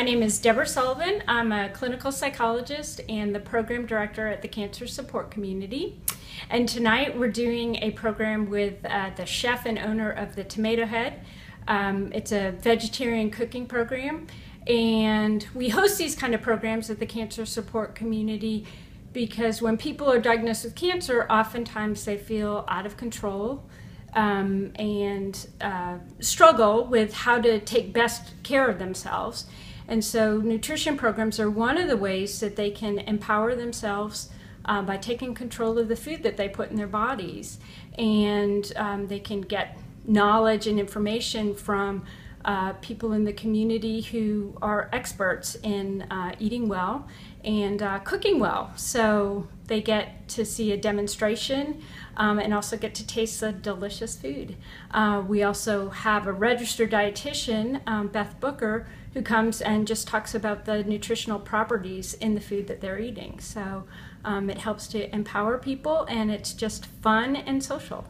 My name is Debra Sullivan. I'm a clinical psychologist and the program director at the Cancer Support Community. And tonight we're doing a program with uh, the chef and owner of the Tomato Head. Um, it's a vegetarian cooking program. And we host these kind of programs at the Cancer Support Community because when people are diagnosed with cancer, oftentimes they feel out of control um, and uh, struggle with how to take best care of themselves. And so, nutrition programs are one of the ways that they can empower themselves uh, by taking control of the food that they put in their bodies. And um, they can get knowledge and information from uh, people in the community who are experts in uh, eating well and uh, cooking well. So they get to see a demonstration um, and also get to taste the delicious food. Uh, we also have a registered dietitian, um, Beth Booker, who comes and just talks about the nutritional properties in the food that they're eating. So um, it helps to empower people and it's just fun and social.